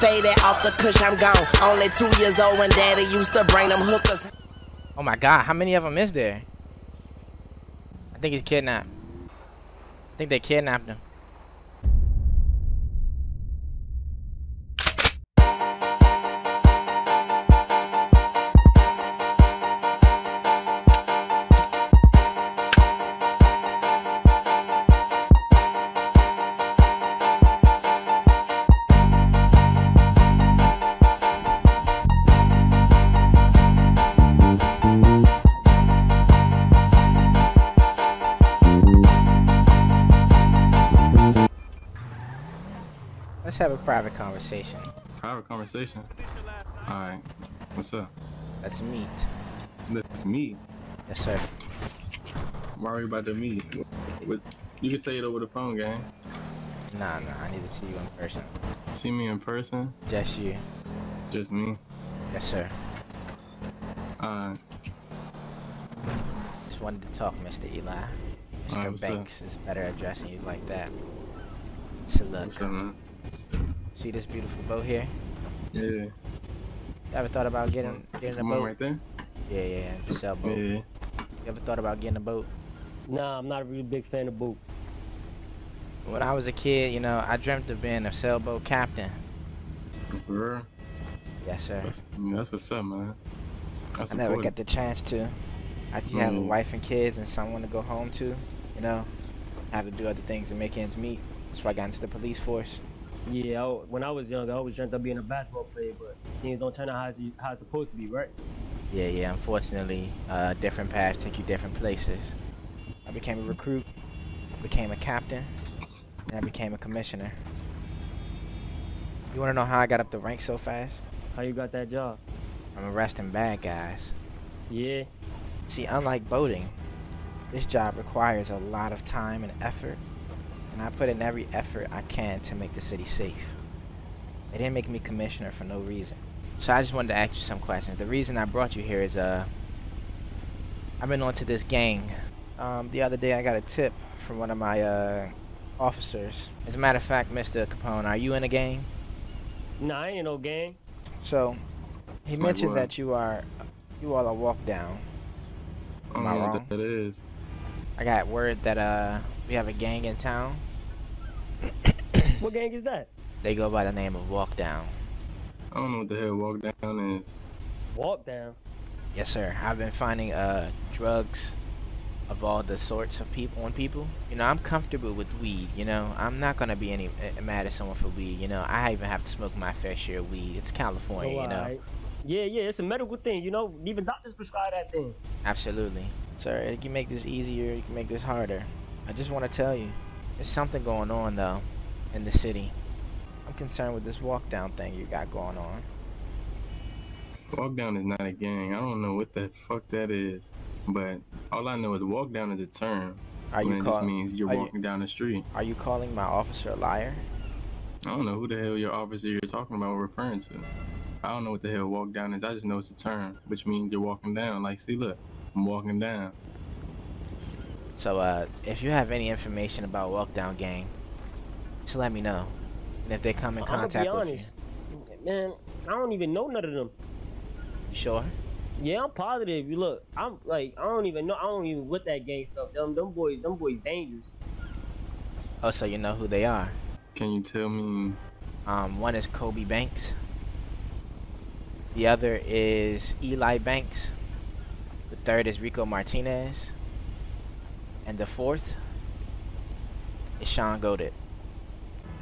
Faded off the cush, I'm gone. Only two years old when daddy used to bring them hookers. Oh my god, how many of them is there? I think he's kidnapped. I think they kidnapped him. Private conversation. Private conversation. Alright. What's up? Let's meet. That's me. Yes, sir. Why are we about to meet? You can say it over the phone, gang. Nah, nah, I need to see you in person. See me in person? Just you. Just me? Yes, sir. Alright. Just wanted to talk, Mr. Eli. Mr. up? Banks is better addressing you like that. So look, What's up, man? See this beautiful boat here? Yeah. You ever thought about getting getting a Come on boat? right there? Yeah, yeah, the sailboat. Yeah. You ever thought about getting a boat? Nah, I'm not a really big fan of boats. When I was a kid, you know, I dreamt of being a sailboat captain. For real? Yes, sir. That's, yeah, that's what's up, man. That's I never important. get the chance to. After you have a Mm. wife and kids and someone to go home to, you know, I have to do other things to make ends meet. That's why I got into the police force. Yeah, I, when I was young, I always dreamt of being a basketball player, but things don't turn out how, it's- how it's supposed to be, right? Yeah, yeah. Unfortunately, uh, different paths take you different places. I became a recruit, became a captain, and I became a commissioner. You want to know how I got up the ranks so fast? How you got that job? I'm arresting bad guys. Yeah, See, unlike boating, this job requires a lot of time and effort, and I put in every effort I can to make the city safe. They didn't make me commissioner for no reason. So I just wanted to ask you some questions. The reason I brought you here is, uh, I've been onto this gang. Um, the other day I got a tip from one of my, uh, officers. As a matter of fact, Mr. Capone, are you in a gang? nah, I ain't in no gang. So, he Like mentioned what? that you are, you all are walk down. I Am don't I know wrong? what that is. I got word that, uh, we have a gang in town. What gang is that? They go by the name of Walk Down. I don't know what the hell walk down is. Walk down. Yes, sir. I've been finding uh drugs of all the sorts of people on people. You know, I'm comfortable with weed. You know, I'm not gonna be any uh, mad at someone for weed. You know, I even have to smoke my fair share of weed. It's California. Oh, you know, alright. Yeah, yeah, it's a medical thing, you know. Even doctors prescribe that thing. absolutely. Sir, you can make this easier. You can make this harder. I just want to tell you, there's something going on though, in the city. I'm concerned with this walk down thing you got going on. Walk down is not a gang. I don't know what the fuck that is. But all I know is walk down is a term. Are you it just means you're are you- walking down the street. Are you calling my officer a liar? I don't know who the hell your officer you're talking about or referring to. I don't know what the hell walk down is. I just know it's a term, which means you're walking down. Like, see, look, I'm walking down. So, uh, if you have any information about Walkdown Gang, just let me know. And if they come in I'm gonna contact be with honest. Man, I don't even know none of them. you, you sure? Yeah, I'm positive. You look, I'm like, I don't even know. I don't even with that gang stuff. Them, them boys, them boys dangerous. Oh, so you know who they are. Can you tell me? Um, one is Kobe Banks. The other is Eli Banks. The third is Rico Martinez. And the fourth is Sean Godet.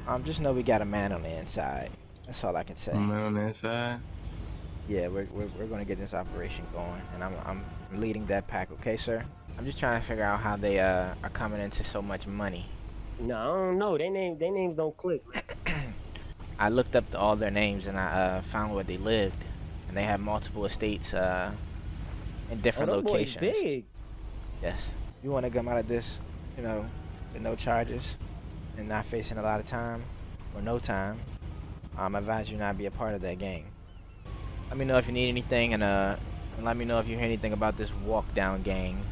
Um, just know we got a man on the inside. That's all I can say. I'm on the inside. Yeah, we're, we're, we're gonna get this operation going, and I'm I'm leading that pack. Okay, sir. I'm just trying to figure out how they uh are coming into so much money. No, I don't know. They name, they names don't click. I looked up all their names and I uh, found where they lived, and they have multiple estates uh in Oh, different them boys locations. big. Yes. You want to come out of this, you know, with no charges and not facing a lot of time or no time. Um, I advise you not be a part of that gang. Let me know if you need anything, and uh, and let me know if you hear anything about this walk down gang.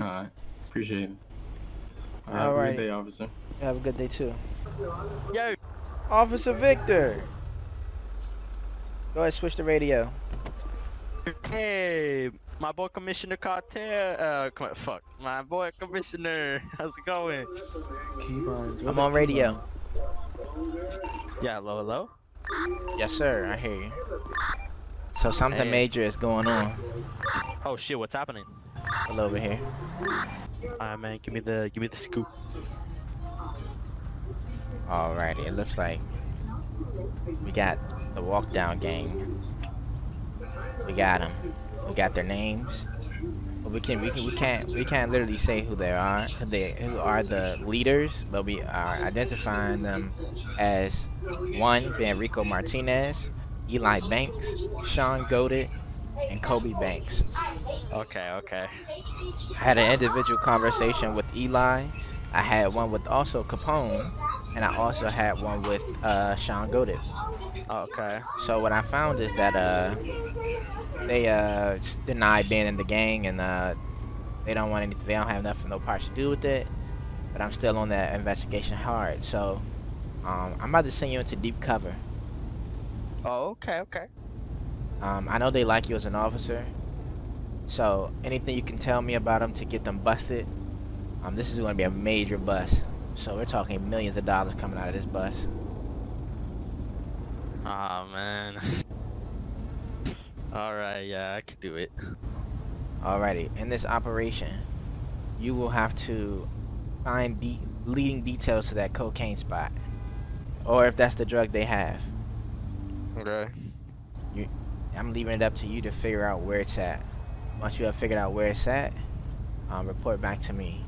All right, appreciate it. All right, have a Alright. good day, officer. Have a good day too. Yo, Officer Victor. Go ahead, switch the radio. Hey, my boy Commissioner Carter. Uh, com- fuck, my boy Commissioner. How's it going? I'm on radio. Yeah, hello, hello. Yes, sir. I hear you. So something Hey. major is going on. Oh shit, what's happening? Pull over here. Alright, man, give me the give me the scoop. Alrighty, it looks like we got the walk down gang. We got them. We got their names. But we can we can we can't we can't literally say who they are. Who they who are the leaders, but we are identifying them as one being Rico Martinez, Eli Banks, Sean Godet, and Kobe Banks. Okay, okay. I had an individual conversation with Eli. I had one with also Capone, and I also had one with uh, Sean Godet. Okay. So what I found is that uh, they uh, deny being in the gang, and uh, they don't want anything. They don't have nothing, no parts to do with it. But I'm still on that investigation hard. So um, I'm about to send you into deep cover. Oh, okay, okay. Um, I know they like you as an officer. So anything you can tell me about them to get them busted. Um, this is going to be a major bust. So we're talking millions of dollars coming out of this bus. Ah man. Alright, yeah, I could do it. Alrighty, in this operation, you will have to find de- leading details to that cocaine spot, or if that's the drug they have. Okay. I'm leaving it up to you to figure out where it's at. Once you have figured out where it's at, um, report back to me.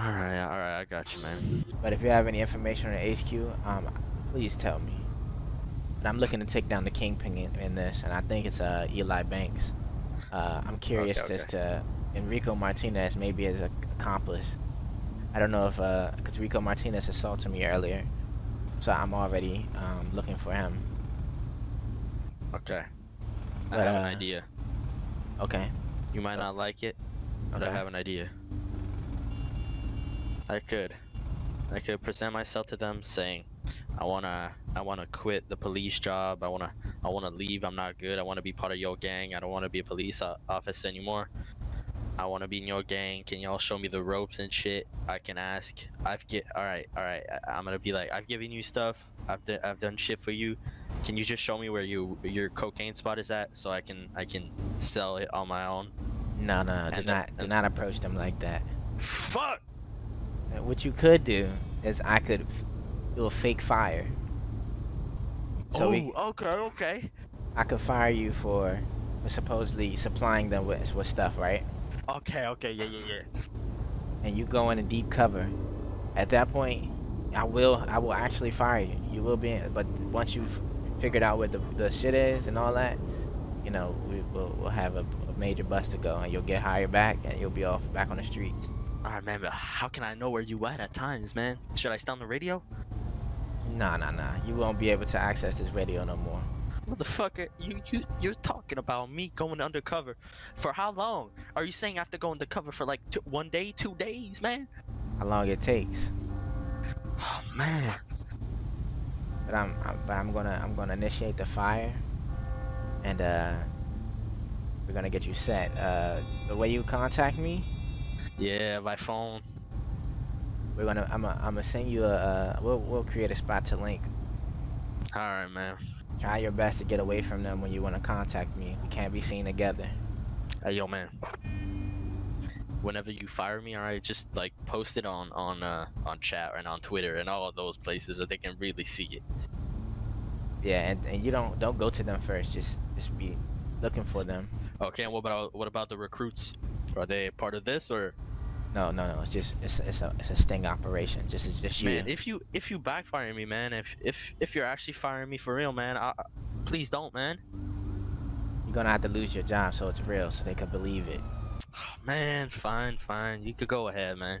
Alright, alright, I got you, man. But if you have any information on the HQ, um, please tell me. But I'm looking to take down the kingpin in, in this, and I think it's uh, Eli Banks. Uh, I'm curious Okay, as to Enrico Martinez maybe as an accomplice. I don't know if uh, because Rico Martinez assaulted me earlier, so I'm already um, looking for him. Okay. I But, have an uh, idea. Okay. You might not like it, but I Okay. have an idea. I could. I could present myself to them saying, I wanna I wanna quit the police job. I wanna I wanna leave. I'm not good. I wanna be part of your gang. I don't wanna be a police officer anymore. I wanna be in your gang. Can y'all show me the ropes and shit? I can ask. I've get all right, all right. I, I'm gonna be like, I've given you stuff. I've done I've done shit for you. Can you just show me where you your cocaine spot is at so I can I can sell it on my own? No, no, no. Do And the- not, do not approach them like that. Fuck. What you could do is I could do a fake fire. So oh, we, okay, okay. I could fire you for, supposedly supplying them with, with stuff, right? Okay, okay, yeah, yeah, yeah. And you go in a deep cover. At that point, I will I will actually fire you. You will be, in, but once you've figured out what the, the shit is and all that, you know, we will we'll have a, a major bust to go, and you'll get hired back, and you'll be off back on the streets. Alright, man, but how can I know where you at at times, man? Should I stay on the radio? Nah, nah, nah. You won't be able to access this radio no more. Motherfucker, you, you, you're talking about me going undercover. For how long? Are you saying I have to go undercover for like one day, two days, man? How long it takes? Oh, man. But I'm, I'm but I'm gonna I'm gonna initiate the fire, and uh, we're gonna get you set. Uh, the way you contact me, Yeah, by phone. We're gonna I'm gonna I'm gonna send you a uh, we'll we'll create a spot to link. Alright, man. Try your best to get away from them when you want to contact me. We can't be seen together. Hey, yo, man. Whenever you fire me, alright, just like post it on on uh on chat and on Twitter and all of those places so they can really see it. Yeah, and, and you don't don't go to them first. Just just be looking for them. Okay, and what about what about the recruits? Are they part of this or? No, no, no. It's just it's it's a it's a sting operation. Just it's just you. Man, if you if you backfire me, man, if if if you're actually firing me for real, man, I, please don't, man. You're gonna have to lose your job so it's real, so they can believe it. Man, fine, fine. You could go ahead, man.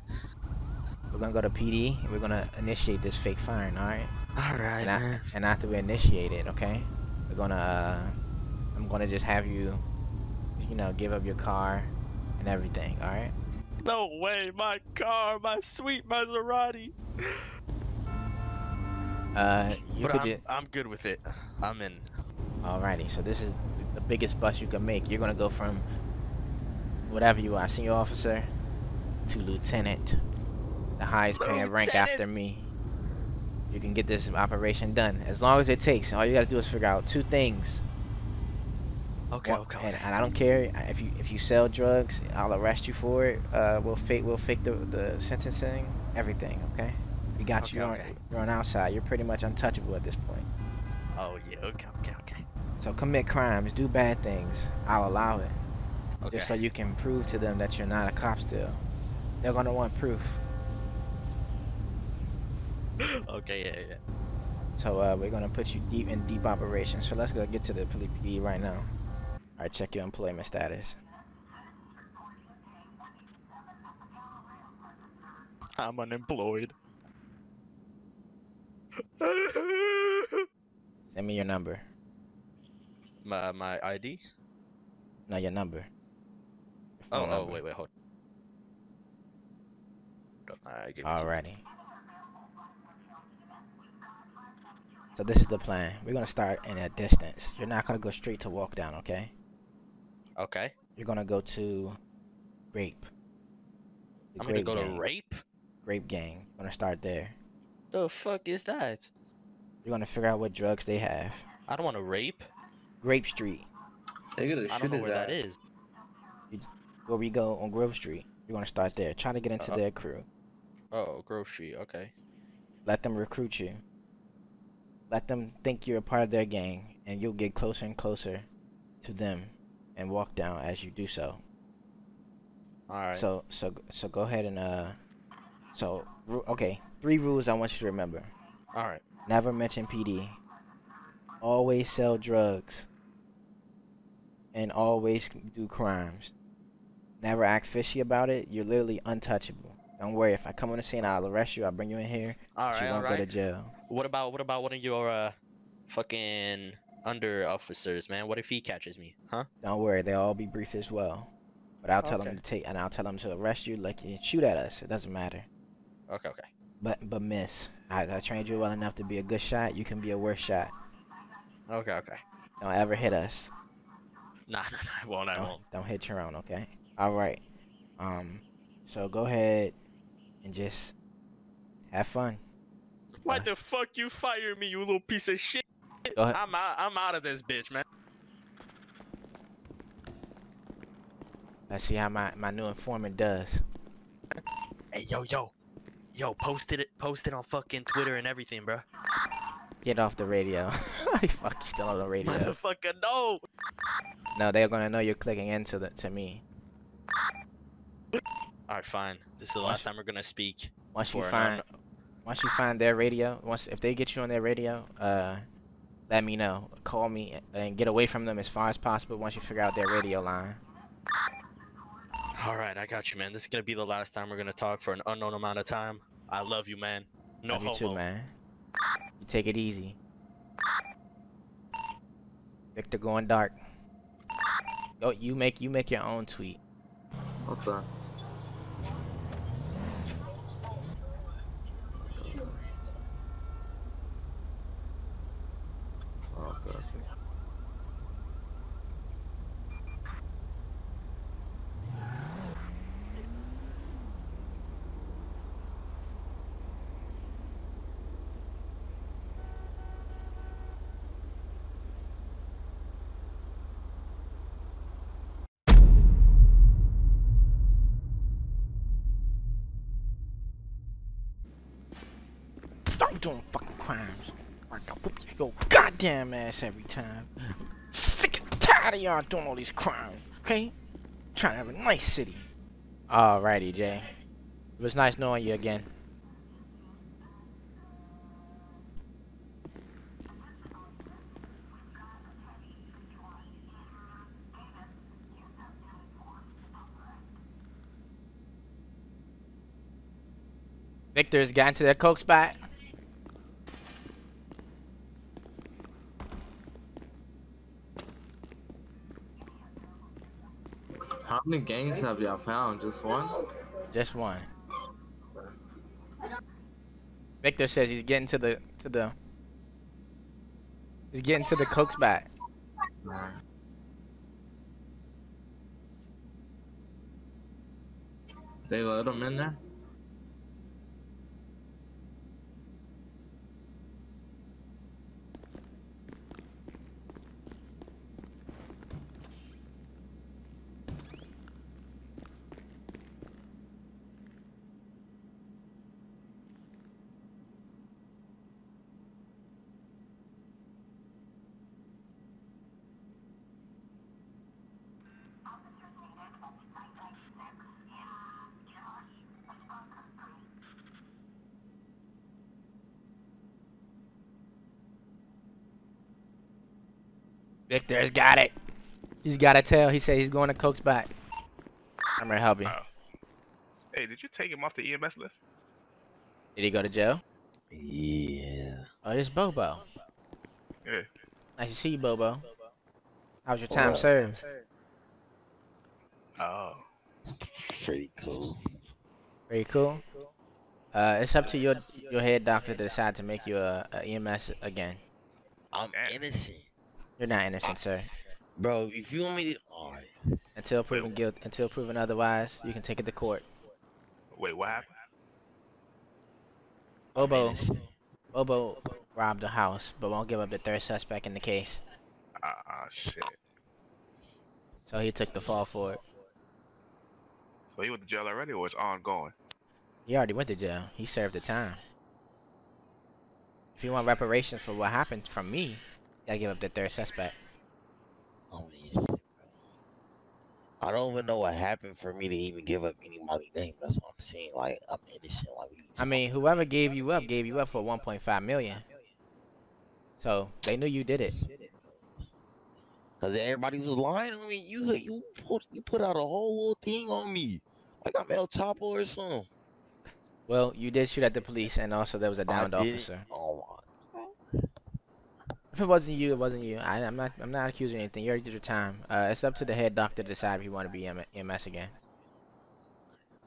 We're gonna go to PD. and We're gonna initiate this fake firing. All right. All right, And, I, and after we initiate it, okay, we're gonna, uh, I'm gonna just have you, you know, give up your car and everything, all right? No way, my car, my sweet Maserati. Uh, you But could I'm, just, I'm good with it. I'm in. Alrighty, so this is the biggest bust you can make. You're gonna go from whatever you are, senior officer to lieutenant, the highest paying rank after me. You can get this operation done as long as it takes. All you gotta do is figure out two things. Okay, okay. And, and I don't care if you if you sell drugs, I'll arrest you for it. Uh, we'll fake we'll fake the the sentencing, everything. Okay. We got you Okay, on okay. you're on outside. You're pretty much untouchable at this point. Oh yeah. Okay. Okay. Okay. So commit crimes, do bad things. I'll allow it. Okay. Just so you can prove to them that you're not a cop still. They're gonna want proof. okay. Yeah. Yeah. So uh, we're gonna put you deep in deep operations. So let's go get to the police PD right now. Right, check your employment status. I'm unemployed. Send me your number. my my ID. No, your number. Your Oh, oh, number. wait, wait, hold. hold on, I give it to you. Alrighty. So this is the plan. We're gonna start in a distance. You're not gonna go straight to walk down, okay? Okay. You're gonna go to Grape. The I'm gonna go gang. to rape. Grape Gang. You're gonna start there. The fuck is that? You're gonna figure out what drugs they have. I don't want to rape. Grape Street, They gonna I don't know where ass. that is. where we go on Grove Street. You're gonna start there. Try to get into Uh-uh. their crew. Oh, grocery. Okay. Let them recruit you. Let them think you're a part of their gang, and you'll get closer and closer to them, and walk down as you do so. All right. So so so go ahead and uh. So okay, three rules I want you to remember. All right. Never mention PD. Always sell drugs. And always do crimes. Never act fishy about it. You're literally untouchable. Don't worry. If I come on the scene, I'll arrest you. I'll bring you in here. All but you won't go to jail. What about what about one of your uh, fucking under officers, man? What if he catches me? Huh? Don't worry. They'll all be briefed as well. But I'll tell them to take, and I'll tell them to arrest you. Like you shoot at us. It doesn't matter. Okay. Okay. But but miss. I, I trained you well enough to be a good shot. You can be a worse shot. Okay. Okay. Don't ever hit us. Nah, nah, nah, I won't. I don't, won't. don't hit your own, okay? All right. Um, so go ahead and just have fun. Why Yes. the fuck you fire me, you little piece of shit? Go ahead. I'm out. I'm out of this bitch, man. Let's see how my, my new informant does. Hey, yo, yo, yo, posted it, posted on fucking Twitter and everything, bro. Get off the radio. Fuck, you still on the radio. Motherfucker, no. No, they're gonna know you're clicking into the to me. All right, fine. This is the Once- last time we're gonna speak. Once you find once you find their radio, once if they get you on their radio, uh, let me know. Call me and get away from them as far as possible. Once you figure out their radio line. All right, I got you, man. This is gonna be the last time we're gonna talk for an unknown amount of time. I love you, man. No Love you homo. too, man. You take it easy. Victor going dark. Yo, you make you make your own tweet. What the? Okay, doing fucking crimes. I whip your goddamn ass every time. Sick and tired of y'all doing all these crimes, okay? Trying to have a nice city. Alrighty, Jay. It was nice knowing you again. Victor's gotten to their coke spot. How many gangs have y'all found? Just one? Just one. Victor says he's getting to the to the he's getting to the coke spot. man. They let him in there? Victor's got it. He's got a tail. He said he's going to Coke's back. I'm gonna help you. Oh. Hey, did you take him off the EMS list? Did he go to jail? Yeah. Oh, this Bobo. Yeah. Nice to see you, Bobo. How was your time up? served? Oh. Pretty cool. Pretty cool. Uh, it's up to your your head doctor to decide to make you a, a EMS again. I'm Damn. innocent. You're not innocent, sir. Bro, if you want me to. Alright. Until proven guilt, until proven otherwise, you can take it to court. Wait, what happened? I'm Bobo, innocent. Bobo robbed a house, but won't give up the third suspect in the case. Ah, ah, shit. So he took the fall for it. So he went to jail already, or it's ongoing? He already went to jail. He served the time. If you want reparations for what happened from me, you gotta give up the third suspect. I'm innocent, bro. I don't even know what happened for me to even give up anybody's name. That's what I'm saying. Like, I'm innocent. Like, what are you I mean, whoever gave you up gave you up for 1.5 million. So they knew you did it. Cause everybody was lying on me. You you put you put out a whole little thing on me, like I'm El Chapo or something. Well, you did shoot at the police, and also there was a downed officer. Oh If it wasn't you, it wasn't you. I, I'm not. I'm not accusing anything. You already did your time. Uh, it's up to the head doctor to decide if you want to be M- EMS again.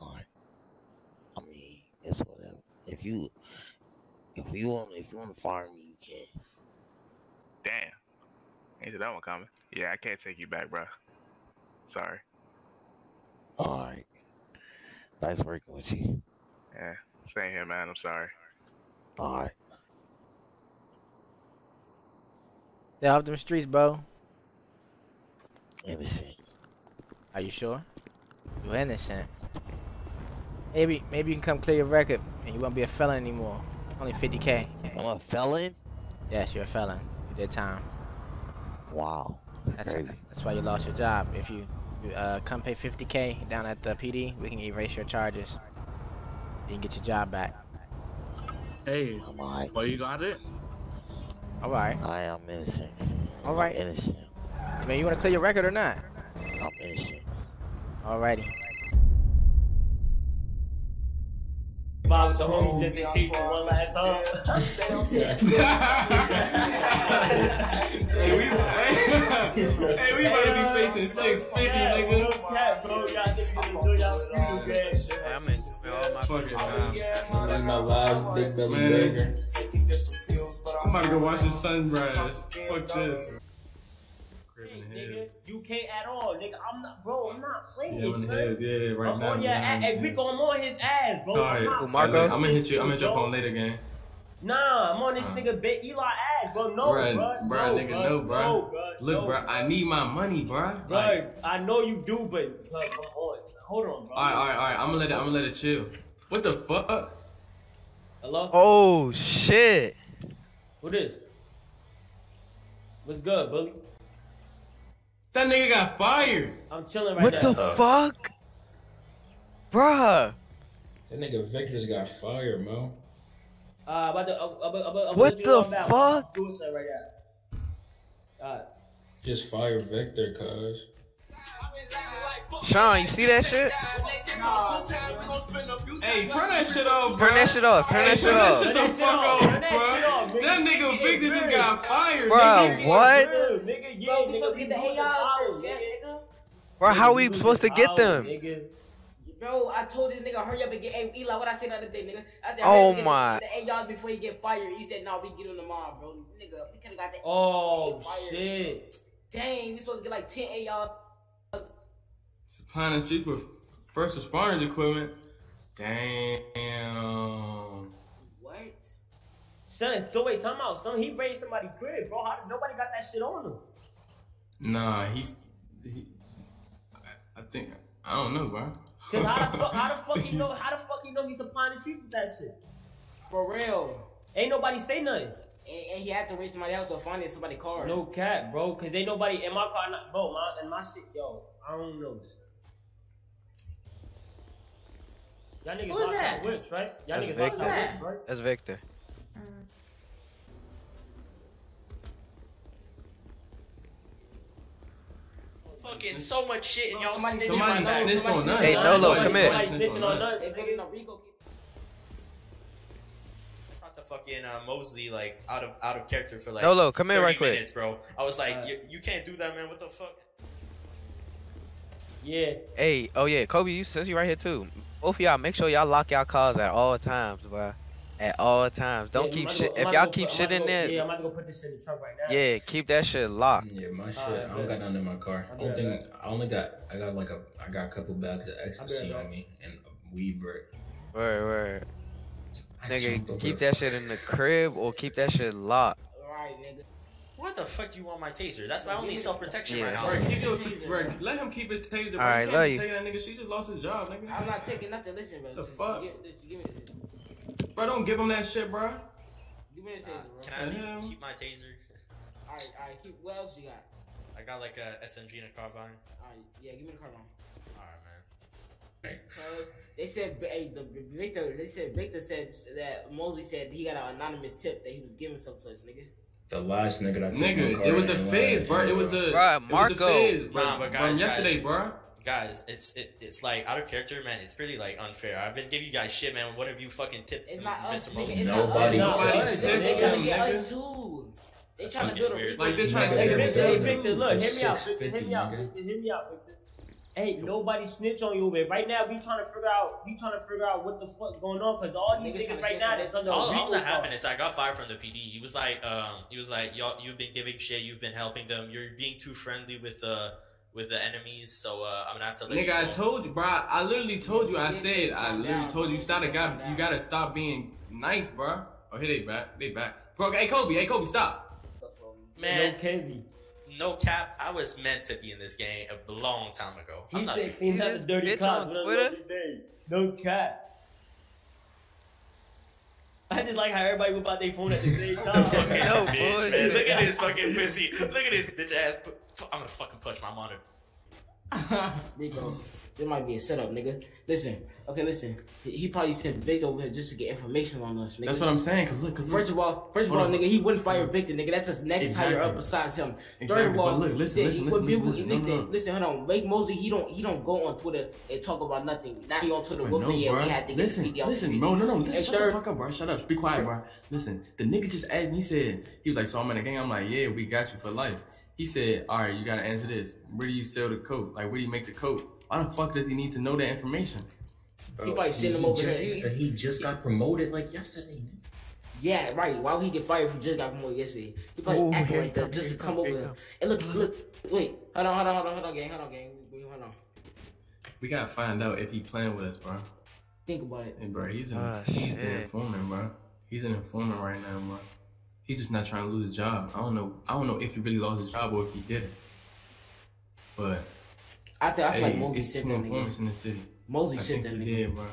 Alright. I mean, it's whatever. If you if you want if you want to fire me, you can. Damn. Ain't see that one coming. Yeah, I can't take you back, bro. Sorry. Alright. Nice working with you. Yeah. Same here, man. I'm sorry. Alright. Stay off them streets, bro. Innocent. Are you sure? You're innocent. Maybe, maybe you can come clear your record, and you won't be a felon anymore. Only 50k. I'm a felon? Yes, you're a felon. You did time. Wow. That's, That's crazy. that's why you lost your job. If you, you uh, come pay 50k down at the PD, we can erase your charges. You can get your job back. Hey, I'm alright. well, you got it? All right. I am innocent. All right. I'm innocent. Man, you want to clear your record or not? I'm innocent. Alrighty. Bob with the homies just in case for one last time. hey, we, hey, we about to be facing 650, nigga. Cat, bro, y'all niggas enjoy y'all food, man. I'm in all my Fucking nah. This is my last big belly Man. burger. I'm about to go watch the sunrise. Fuck this. Hey, you can't at all, nigga. I'm not, bro. I'm not playing, Yeah, on the son. heads, yeah, right I'm now. on your ass. Hey, Rico, I'm on his ass, bro. I'm Alright, not Marco? I'm gonna hit you. I'm gonna jump on later game. Nah, I'm on this nigga bet Eli ass, bro. No, Bruh, bro. bruh, no, nigga, no, bruh. No, bruh. Look, no, bro, I need my money, bro. Bro, Like, I know you do, but bro, come on, hold on, bro. alright, alright, alright. I'm gonna let it. I'm gonna let it chill. What the fuck? Hello? Oh shit! Who this? What's good, bully? That nigga got fired. I'm chilling right What now. the fuck, bruh? That nigga Victor's got fired, Mo. Uh, about to, What let you the know about- fuck? Doing something right now. Uh, Just fired Victor, cuz. Sean, you see that shit? Hey, turn that shit off, bro. Turn that shit off. Turn Hey, that shit turn off. Turn that shit fuck off. off, Turn that shit bro. That nigga Victor just got fired. Bruh, nigga. what? Nigga, yeah, Bro, we nigga, supposed to we get the losing ARs, hours, nigga. nigga. Bro, how we supposed to get them? Bro, I told this nigga hurry up and get hey, Eli. What I said the other day, nigga? I said, Oh hurry up oh get my. The, the ARs before he get fired. He said, no, we get him tomorrow, bro. Nigga, we could have got the Oh fired. shit. Dang, we supposed to get like 10 AR. Supplying the streets with first responders equipment. Damn. What? Son, so wait, time out. Son, he raided somebody's crib, bro. How, nobody got that shit on him. Nah, he's. He, I, I think. I don't know, bro. Cause how the fuck, how the fuck he know, how the fuck he know he's supplying the streets with that shit? For real. Ain't nobody say nothing. And, and he had to raid somebody else to find somebody's car. No cap, bro. Cause ain't nobody in my car, not, bro. My and my shit, yo. I don't know. son. Y'all niggas Who is locked that? out whips, right? Y'all That's niggas locked Victor. out whips, right? That's Victor. Mm. Fucking so much shit in y'all snitching Somebody right now. snitched on us. Hey, Nolo, come here. Somebody snitching on us, nigga. Fucking uh, Mosley like out of out of character for like Nolo, come here 30 right quick. bro. I was like, Uh, you, you can't do that, man. What the fuck? Yeah. Hey, oh yeah, Kobe, you since you right here too. Both of y'all, make sure y'all lock y'all cars at all times, bro. At all times. Don't Yeah, keep shit. go- If y'all keep go- I'm shit in go- there, Yeah, I'm about to go put this shit in the truck right now. yeah, keep that shit locked. Yeah, my shit. Alright, I don't bet. got nothing in my car. I'll I don't think I only got. I got like a. I got a couple bags of ecstasy on me and a weed brick. Word, word. I jumped Nigga, keep that shit in the crib or keep that shit locked. Right, nigga. What the fuck you want my taser? That's my only self protection Yeah. right now. Bro, keep your, bro, let him keep his taser. Bro. Alright, love you. taking that nigga. She just lost his job, nigga. I'm not taking nothing. Listen, bro. The Listen, fuck? Give, give me this. Bro, don't give him that shit, bro. Give me this, taser, bro. Can I at least Hell. keep my taser? Alright, alright. Keep. What else you got? I got like a SMG and a carbine. Alright, yeah. Give me the car, man. Alright, man. Cause they said, hey, the Victor. They said Victor said that Mosley said he got an anonymous tip that he was giving some to us, nigga. The last nigga that took my Nigga, car it was the and fizz, lied, bro. It was the Bruh, it was the Marco. bro. Nah, but from guys, yesterday, guys. bro. Guys, it's it, it's like out of character, man. It's pretty like unfair. I've been giving you guys shit, man. What have you fucking tipped It's not us, Mr. Mosley? It's Nobody. Nobody It's us. They trying to get nigga. us too. They trying to fucking build a weird. Like they're trying to Hey, take Victor, hey, everything. Victor, look, hear me out, Victor, 650, hear me out, nigga. Victor, hear me out, Victor. Hey, nobody snitch on you, man. Right now, we trying to figure out, we trying to figure out what the fuck's going on, cause all these Niggas niggas right now on that's under all, a all that happened is I got fired from the PD. He was like, um, he was like, y'all, you've been giving shit, you've been helping them, you're being too friendly with the with the enemies, so uh, I'm gonna have to let you Nigga, I told you, bro. I literally told you. I said, I literally told you, stop. Calm Got you gotta stop being nice, bro. Oh, here they back. They back. Bro, hey Kobe, hey Kobe, stop. man, No, Kenzie. No cap. I was meant to be in this game a long time ago. I'm He not- said clean out the dirty bitch cops on when I Twitter? love day. No cap. I just like how everybody whip out their phone at the same time. fucking No bitch, bullshit. man. Look at this fucking pussy. Look at this bitch ass. I'm gonna fucking punch my monitor. There might be a setup, nigga. Listen, okay, listen. He, probably sent Victor over here just to get information on us, nigga. That's what I'm saying. Cause look, cause First of all, first of all, on. nigga, he wouldn't fire Victor, nigga. That's his next Exactly. higher up besides him. Third Exactly, of all, but look, listen, listen, he- listen, people- listen, listen. No. listen, hold on. Lake Mosley, he don't, he don't go on Twitter and talk about nothing. Now he on Twitter. Well, no, yeah, bro. we had to get listen, the listen, bro. No, no, And listen. Shut third- the fuck up, bro. Shut up. Be quiet, bro. Listen, the nigga just asked me. He said he was like, "So I'm in the gang." I'm like, "Yeah, we got you for life." He said, "All right, you gotta answer this. Where do you sell the coat? Like, where do you make the coat? Why the fuck does he need to know that information?" Bro, He probably send him over just, here. He- He just got promoted like yesterday. Yeah, right. Why would he get fired if he just got promoted yesterday? He probably Ooh, acting like that just to come come, over here here. And look, look, wait, hold on, hold on, hold on, hold on, gang, hold on, gang, hold on. We gotta find out if he playing with us, bro. Think about it. Hey, bro, he's an, Ah, he's the informant, bro. He's an informant right now, bro. He's just not trying to lose his job. I don't know. I don't know if he really lost his job or if he didn't. But I think I feel hey, like Mosley it's sent two that nigga. in the city. Mosley I sent think that nigga. did, bro.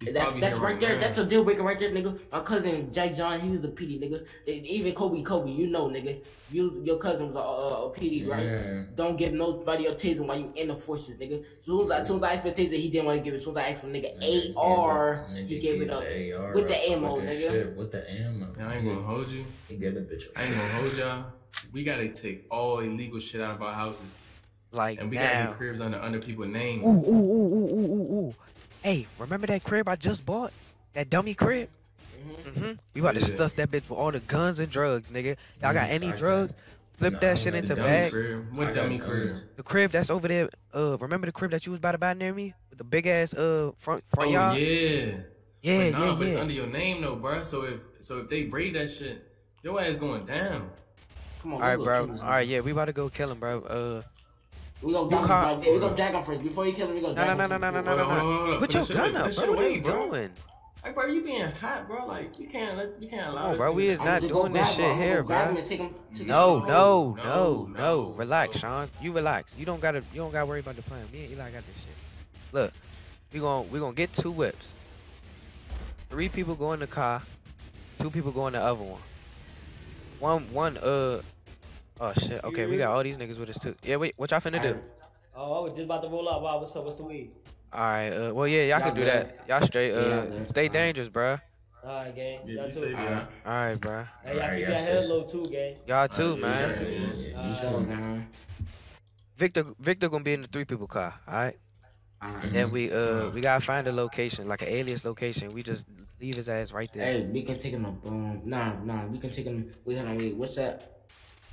He's That's that's here right there. now. That's a deal breaker right there, nigga. My cousin Jack John, he was a PD, nigga. Even Kobe, Kobe, you know, nigga. You, your cousin was uh, a, a, a PD, right? Yeah. Don't give nobody your taser while you in the forces, nigga. As soon as I, as soon as I asked for a taser, he didn't want to give it. As soon as I asked for nigga Nigga AR, gave he gave it up AR with the ammo, nigga. Shit, with the ammo. I ain't gonna hold you. He gave the bitch. a I ain't gonna hold y'all. We gotta take all illegal shit out of our houses, Like and we gotta now. get cribs under under people's names. Ooh, ooh, ooh, ooh, ooh, ooh, ooh. Hey, remember that crib I just bought? That dummy crib? Mhm. Mm-hmm. We about to stuff that bitch with all the guns and drugs, nigga. Y'all got Mm, any fuck drugs? Flip Nah, that shit got into dummy bag. crib. I What got dummy crib? The crib that's over there. Uh, remember the crib that you was about to buy near me with the big ass uh front front Oh yard? yeah. yeah, but nah, yeah, but it's under your name though, bro. So if so if they braid that shit, your ass going down. Come on, All right, bro. All right, yeah, we about to go kill him, bro. Uh, We gonna You drag call- him. We gonna drag him first. Before you kill him, we gonna no, drag no, him. no, no, no, no, Hold no, on, hold on, hold no. Put Put your gun up, bro. What are away, you bro. doing? Like, bro, you being hot, bro. Like, we can't let, we can't allow Come this bro. We is not doing this shit here, go grab him bro. and take him. take him No, no, no, no, no. no, Relax. Sean. You relax. You don't gotta. You don't gotta worry about the plan. Me and Eli got this shit. Look, we gon' we gonna get two whips. Three people go in the car. Two people go in the other one. One, one. Uh. Oh shit. Okay, we got all these niggas with us too. Yeah. Wait. What y'all finna do? Oh, I was just about to roll up. Wow, what's up? What's the weed? All right. Uh. Well, yeah. Y'all Y'all can do good. that. Y'all straight. Yeah, Uh. y'all good. Stay dangerous, bruh. All right, gang. Yeah, y'all too. All right, all right bruh. Hey, y'all Alright, keep yes, your head low too, gang. Y'all too, yeah, man. yeah, yeah, yeah. You tell him, man. Victor. Victor gonna be in the three people car. All right. Alright. And then we uh we gotta find a location, like an alias location. We just leave his ass right there. Hey, we can take him to um. Nah, nah. We can take him. Wait, hold on. Wait. What's that?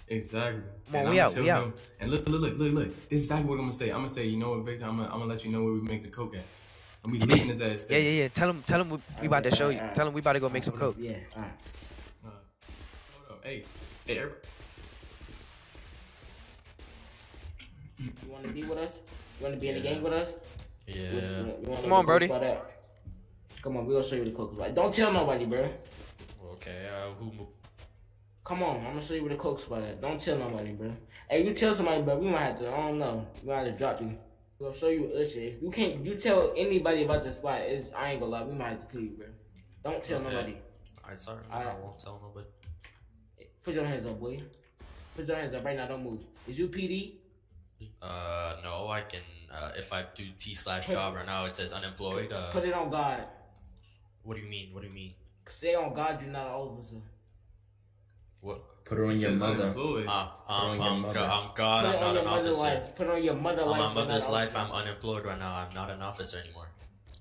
Exactly. Come on, And we I'ma out, tell we out. him- And look, look, look, look, look. This is exactly what I'm gonna say. I'm gonna say, you know what, Victor? I'm gonna, I'm gonna let you know where we make the coke at. And we leaving his ass. Yeah, yeah, yeah. Tell him, tell him we, we about to show you. Alright, Tell him we about to go make some coke. Yeah. Alright. Uh, hold up. Hey, hey, everybody. You want to be with us? You want to be in the gang with us? Yeah. You wanna Come on, go Brody. Come on, we gonna show you the coke spot. Don't tell nobody, bro. Okay. Uh, who? Come on, I'm gonna show you where the coke spot at. Don't tell nobody, bro. Hey, you tell somebody, bro. We might have to. I don't know. We might have to drop you. We'll show you. Listen, if you can't, you tell anybody about this spot. It's, I ain't gonna lie. We might have to kill you, bro. Don't tell Okay. nobody. I sorry. Alright. I won't tell nobody. Put your hands up, boy. Put your hands up right now. Don't move. Is you PD? Uh, no, I can. Uh, if I do T slash job right now, it says unemployed. Uh, Put it on God. what do you mean? What do you mean? Say on God, you're not an officer. What? Put her on your mother. Uh, Put on your I'm, mother. go- I'm God. Put I'm it on not your an mother's officer. life. Put it on your mother's On my you're not mother's an life, officer. I'm unemployed right now. I'm not an officer anymore.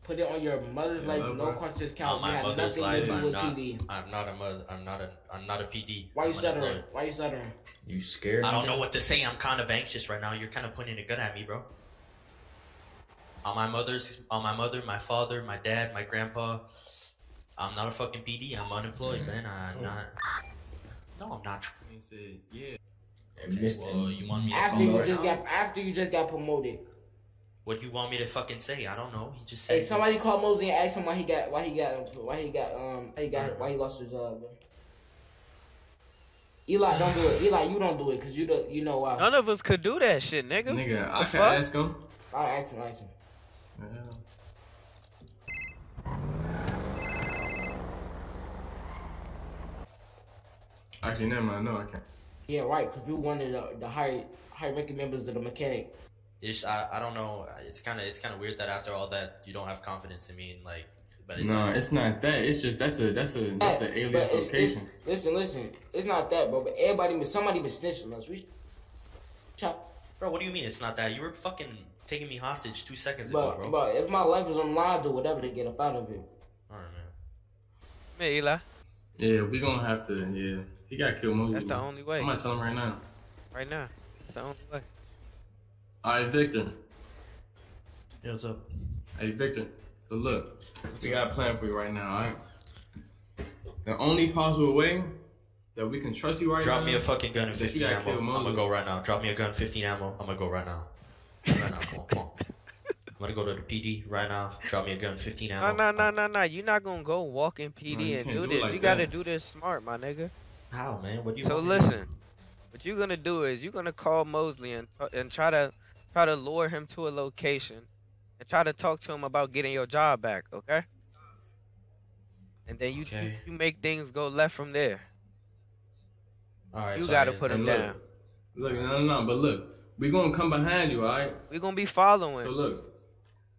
Put it on your mother's life. No bro. questions count. On You my have mother's nothing life, to do I'm with not. PD. I'm not a mother. I'm not a. I'm not a PD. Why you I'm stuttering? unemployed. Why you stuttering? You scared? I don't know what to say. I'm kind of anxious right now. You're kind of pointing a gun at me, bro. On my mother's, on my mother, my father, my dad, my grandpa. I'm not a fucking PD. I'm unemployed, man. I'm not. No, I'm not. He said, yeah. And missed Well, you want me to After you just got after you just got promoted. What do you want me to fucking say? I don't know. He just said. Hey, somebody called Mosley and asked him why he got why he got why he got um why he got why he lost his job. Bro. Eli, don't do it. Eli, you don't do it because you don't you know why. None of us could do that shit, nigga. Nigga, I can fuck? ask him. I'll ask him. Ask him. Yeah. Actually, never mind. No, I can't. Yeah, right. Because you're one of the the high high ranking members of the mechanic. It's, I, I don't know. It's kind of it's kind of weird that after all that you don't have confidence in me and like. But it's no, like, it's not that. It's just that's a that's a that's an But alias it's- it's- location. listen, listen. It's not that, bro. But everybody, been somebody been snitching on us. We chop. bro, what do you mean it's not that? You were fucking taking me hostage two seconds ago, But, bro. but if my life was on the line, I'd do whatever to get up out of it. All right, man. Man, Eli, Yeah, we gonna have to. Yeah, he got killed. Mostly. that's the only way. I'm gonna tell him right now. Right now, that's the only way. All right, Victor. Yeah, what's up? Hey, Victor. So look, we got a plan for you right now. All right. The only possible way that we can trust you right Drop now. Drop me a fucking gun and 15 ammo. I'm gonna go right now. Drop me a gun, 15 ammo. I'm gonna go right now. Right now, come on, come on. I'm gonna go to the PD right now. Drop me a gun, 15 No, ammo. no, no, no, no. You're not gonna go walk in PD No, and do do this. like you gotta do this smart, my nigga. How, man? What do you So want me to do? listen, what you're gonna do is you're gonna call Mosley and and try to try to lure him to a location and try to talk to him about getting your job back, okay? And then you you, Okay. you make things go left from there. All right, You so gotta put him look, down. Look, no, no, no. But look, we're gonna come behind you. All right. We're gonna be following. So look,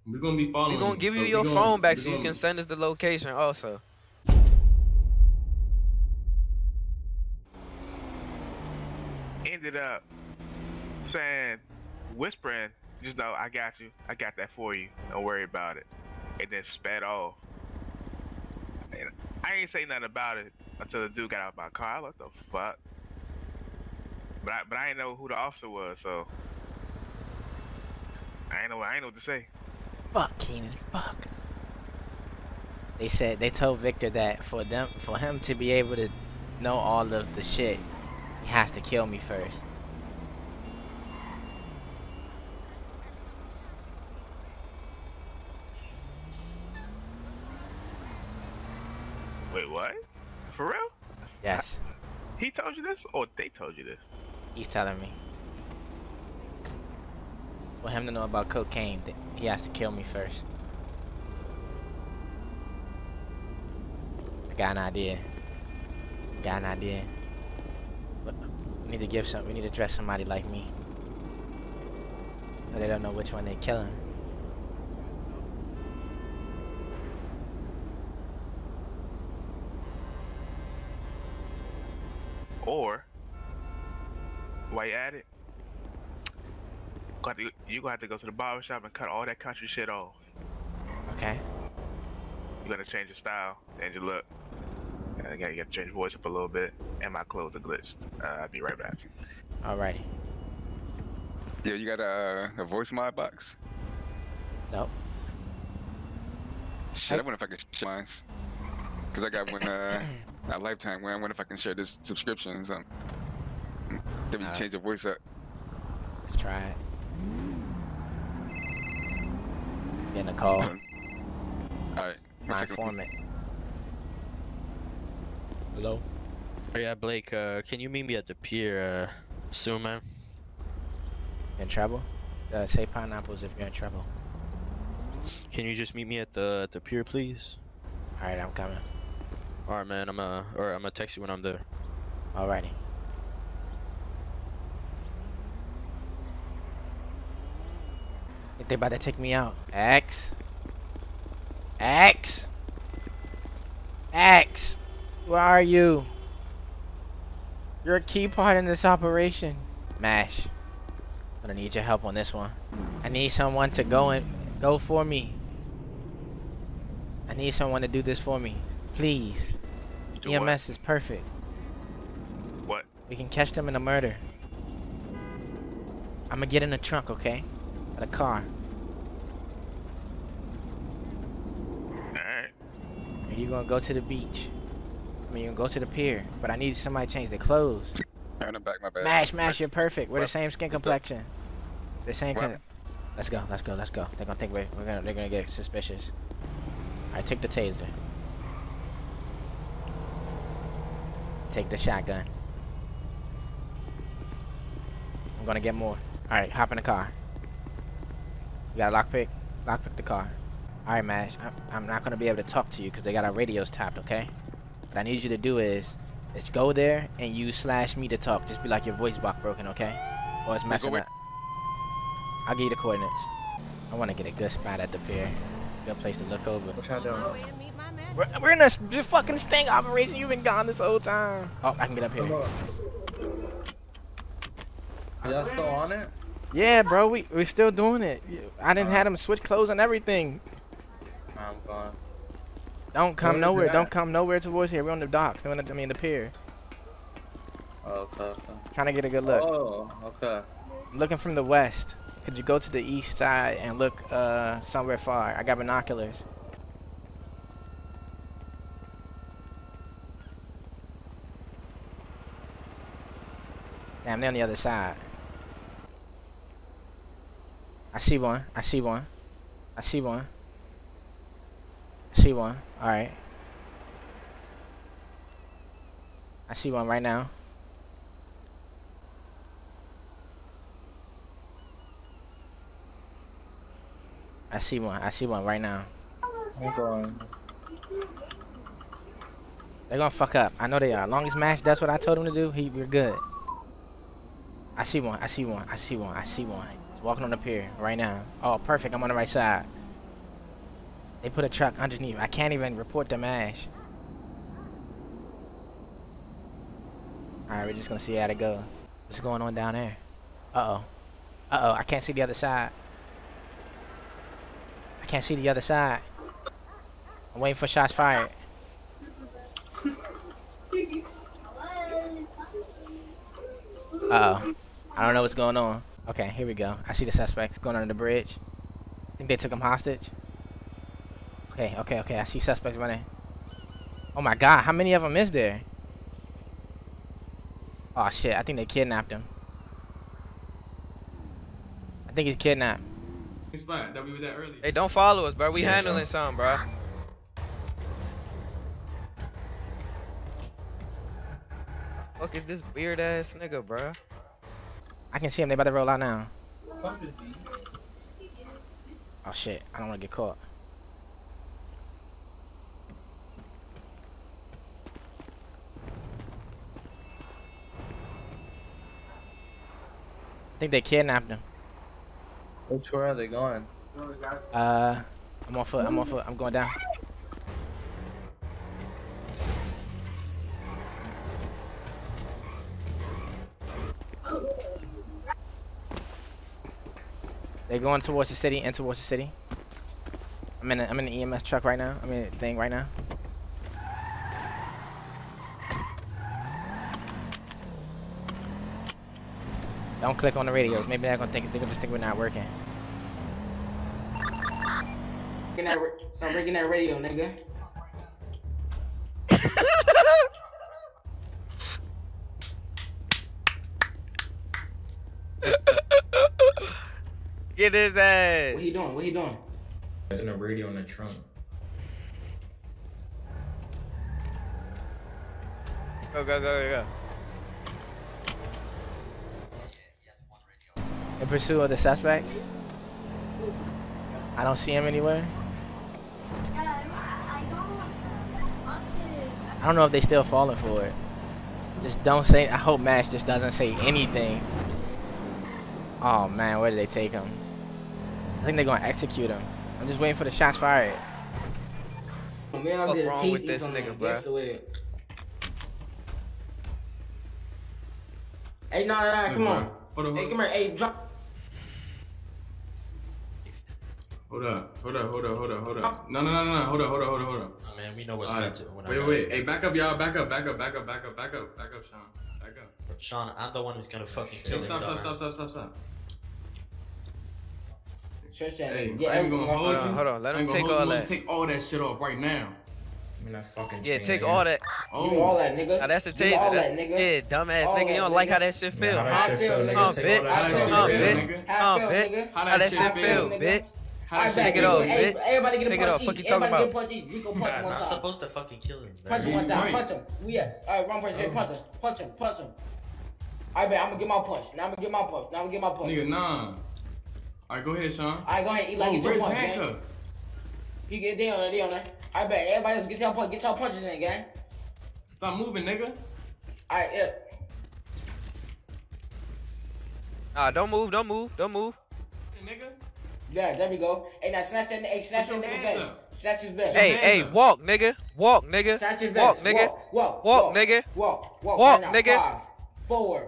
we're gonna be following. We're gonna you. give So you we your gonna- phone back so you gonna- can send us the location also. Ended up saying, whispering, just know I got you. I got that for you. Don't worry about it. And then spat off. And I ain't say nothing about it until the dude got out of my car. What the fuck? But I, but I didn't know who the officer was, so I ain't know I ain't know what to say. Fuck Keenan, fuck. They said they told Victor that for them for him to be able to know all of the shit, He has to kill me first. Wait, what? For real? Yes, He told you this, or they told you this? he's telling me. For him to know about cocaine, he has to kill me first. I got an idea. Got an idea. But we need to give some. We need to dress somebody like me. So they don't know which one they're killing. Or, while you at it, you gonna have to go to the barber shop and cut all that country shit off. Okay. You gotta change your style, change your look. And I gotta get change your voice up a little bit, and my clothes are glitched. Uh, I'll be right back. Alrighty. Yeah, you got a, a voice mod box? Nope. Shit, I wonder if I could share mine. Cause I got one uh, a lifetime one. I wonder if I can share this subscription or something. Then we Uh, change the voice up. Let's try it. Getting a call. Alright. One My second. informant. Hello? Oh, yeah, Blake, uh, can you meet me at the pier uh, soon, man? In trouble? Uh, say pineapples if you're in trouble. Can you just meet me at the at the pier, please? Alright, I'm coming. Alright, man. I'm uh, or I'm gonna text you when I'm there. Alrighty. They about to take me out. X. X. X. Where are you? You're a key part in this operation. Mash. I'm gonna need your help on this one. I need someone to go and go for me. I need someone to do this for me. Please. Do EMS is perfect. What? We can catch them in a murder. I'm gonna get in the trunk, okay? Of the car. Alright. And you're gonna go to the beach. I mean, gonna go to the pier. But I need somebody to change their clothes. Turn it back, my bad. Mash, mash, you're perfect. We're the same skin What's up? complexion. The same. Con- let's go. Let's go. Let's go. They're gonna think we're, we're gonna. They're gonna get suspicious. I take the taser. Take the shotgun. I'm gonna get more. All right, hop in the car. You got a lockpick? Lockpick the car. All right, Mash. I'm, I'm not gonna be able to talk to you because they got our radios tapped. Okay. What I need you to do is, is go there and use slash me to talk. Just be like your voice box broken, okay? Or it's messing up. I'll give you the coordinates. I want to get a good spot at the pier. Good place to look over. What y'all doing? We're, we're in a fucking sting operation. You've been gone this whole time. Oh, I can get up here. Y'all still on it? Yeah, bro, we we're still doing it. I didn't have them switch clothes and everything. I'm gone. Don't come nowhere. Don't come nowhere towards here. We're on the docks. We're on the, I mean the pier. Okay, okay. Trying to get a good look. Oh, okay. I'm looking from the west. Could you go to the east side and look uh somewhere far? I got binoculars. Damn, they're on the other side. I see one. I see one. I see one. See one. Alright. I see one right now. I see one. I see one right now. I'm going. They're gonna fuck up. I know they are. Longest match, that's what I told him to do, he we're good. I see one. I see one. I see one. I see one. He's walking on the pier right now. Oh, perfect. I'm on the right side. They put a truck underneath. I can't even report to Mash. Alright, we're just gonna see how it goes. What's going on down there? Uh oh. Uh oh. I can't see the other side. I can't see the other side. I'm waiting for shots fired. Uh oh. I don't know what's going on. Okay, here we go. I see the suspects going under the bridge. I think they took him hostage. Okay, okay, okay. I see suspects running. Oh my god, how many of them is there? Oh shit, I think they kidnapped him. I think he's kidnapped. Spot that we was at earlier. Hey, don't follow us, bro. We Yeah, handling sure. something, bro. Fuck is this weird ass nigga, bro? I can see him, they about to roll out now. Oh shit, I don't wanna get caught. I think they kidnapped him. Which way are they going? Uh, I'm on foot, I'm on foot, I'm going down. They're going towards the city and towards the city. I'm in a, I'm in the EMS truck right now. I'm in the thing right now. Don't click on the radios. Maybe they're gonna think they're gonna just think we're not working. Breaking that, ra- start breaking that radio, nigga. Get his ass. What he doing? What he doing? There's no radio in the trunk. Go, go, go, go, In pursuit of the suspects. I don't see him anywhere. I don't know if they still falling for it. Just don't say. I hope Mash just doesn't say anything. Oh man, where did they take him? I think they're gonna execute him. I'm just waiting for the shots fired. Man, I'm Fuck gonna wrong with this nigga, them. bruh? Guess the way. Hey, no, no, no, come on. Hey, come here. Hey, drop. Hold up, hold up, hold up, hold up, hold up. No, no, no, no, no. Hold up, hold up, hold up, hold up. Oh, man, we know what's up to. when I Wait, wait. Hey, back up, y'all. Back up, back up, back up, back up, back up, back up, Sean. Back up. But Sean, I'm the one who's gonna fucking Hey, kill stop, him. stop, stop, stop, stop, stop. Stretch that. Hey, Yeah, I ain't gonna hold Hold on, you. hold on. Let him take all you. Let that. Take all that shit off right now. I mean, fucking Yeah, take nigga. all that. Oh, Give me all that, nigga. Now that's the Give all that, That- nigga. Yeah, dumbass All nigga. You that, don't like how nigga. that shit Yeah, feel. how that How shit I feel, feel, nigga. nigga? Huh, Take bitch. all that How shit. that shit Huh, feel, bitch. nigga? How Huh, I feel, bitch. nigga? How How that shit shit feel, nigga? bitch? How that All shit Take it feel? off, Hey. Everybody get a Take punch off. each. Fuck you talking Everybody get a about? punch each. Rico punch Guys, one I'm time. supposed to fucking kill him. Punch him one time. Punch him. We yeah. All right, wrong person. Hey, punch him. Punch him. Punch him. All right, man. I'm gonna get my punch. Now I'm gonna get my punch. Now I'm gonna get my punch. Nigga, nah. All right, go ahead, Sean. All right, go ahead. Eli, Oh, get your where's punch, gang. handcuffs? You get they on there. They on there. All right, bet. Everybody else get your punch. Get your punches in, gang. Stop moving, nigga. All right, yeah. Nah, don't move, don't move, don't move. Hey, nigga. Yeah, there we go. Hey, now snatch that. Hey, snatch Put that your nigga vest. Snatch his vest. Hey, hey, up. walk, nigga. Walk, nigga. Snatch his Walk, nigga. Walk, walk, Walk, nigga. Walk, walk. Walk, Right nigga. Five, four,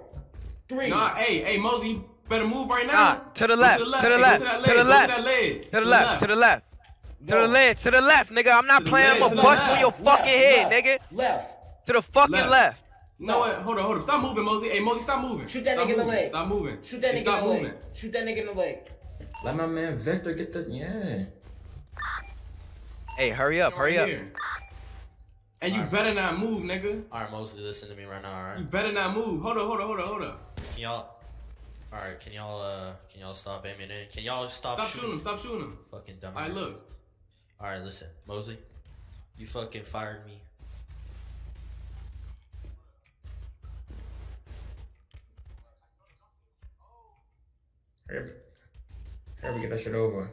three. Nah, hey, hey, Mosley, better move right now. Nah, to the left, to the left, to the left, to that to ledge, the left, to that ledge, To the left, to the left. To the left, to the left, nigga. I'm not playing. I'ma bust on your fucking head, nigga. Left. To the fucking Left. left. No, wait, hold on, hold on. Stop moving, Mosley. Hey, Mosley, stop moving. Shoot that Stop nigga in the moving. leg. Stop moving. Shoot that nigga stop in the leg. moving. Shoot that nigga in the leg. Let my man Victor get the yeah. Hey, hurry up, hurry up. here. And you Alright. better not move, nigga. Alright, Mosley listen to me right now, alright? You better not move. Hold on, hold on, hold on, hold on. Can y'all Alright, can y'all uh can y'all stop aiming in? Can y'all stop, Stop shooting? shooting him. Stop shooting him. Fucking dumbass. Alright, look. Alright, listen, Mosley. You fucking fired me. Hurry up. Hurry get that shit over.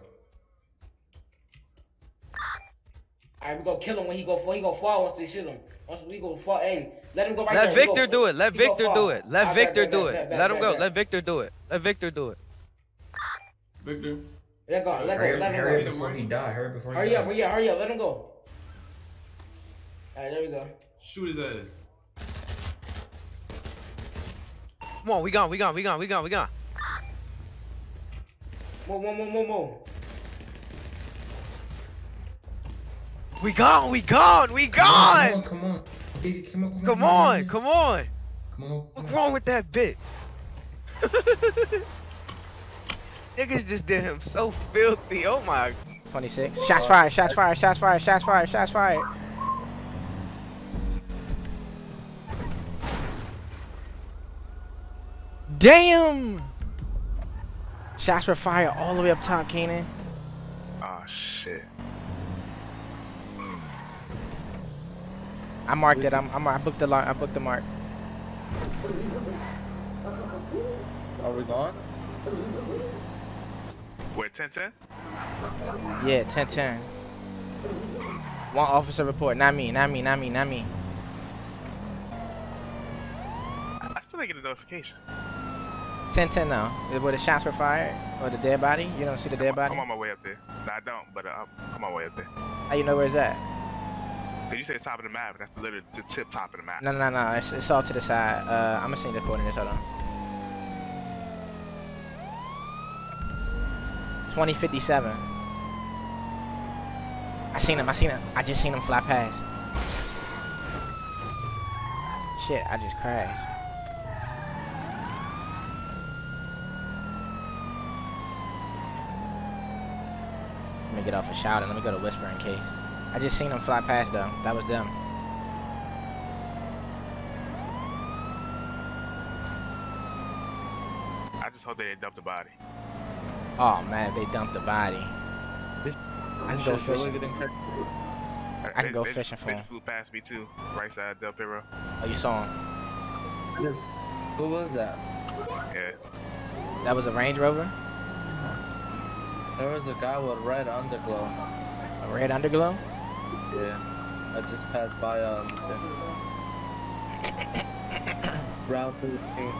Alright, we gonna kill him when he go fall. He gonna fall once they shoot him. Once we go fall, hey, let him go right Let there. Victor go do it. Let He Victor do it. Let Alright, Victor bet, do bet, it. bet, Let bet, him go. bet. Let Victor do it. Let Victor do it. Victor. Let go. Let go. Hurry up, Let him hurry go. before he die. Hurry before he Hurry die. up, hurry up, hurry up. Let him go. Alright, there we go. Shoot his ass. Come on, we gone, we gone, we gone, we gone, we gone. Move, move, move, move, move. We gone, we gone, we gone. come on. Come on, Come on, come on. Come on. What's wrong with that bitch? Niggas just did him so filthy. Oh my. 26. Shots fired. Shots fired. Shots fired. Shots fired. Shots fired. Damn! Shots were fired all the way up top, Kanan. Oh ah, shit. I marked it. I'm, I'm, I booked the lar- I booked the mark. Are we gone? Where 10 10? Yeah, 10 10. One officer report. Not me, not me, not me, not me. I still didn't get a notification. 10 10 now. Is where the shots were fired? Or the dead body? You don't see the dead body? I'm on my way up there. No, I don't, but uh, I'm, I'm on my way up there. How you know where's that? Did you say the top of the map? That's literally the tip top of the map. No, no, no. It's, it's all to the side. Uh, I'm gonna send the coordinates. Hold on. 2057. I seen him. I seen him. I just seen him fly past. Shit, I just crashed. Me get off a shout and let me go to whisper in case. I just seen them fly past though. That was them. I just hope they didn't dump the body. Oh man, they dumped the body. I can go fishing. I can go they- fishing for They him. just flew past me too, right side Del Perro. Oh, you saw him? This, who was that? Yeah. That was a Range Rover? There was a guy with red underglow. A red underglow? Yeah. I just passed by uh, on Route 13.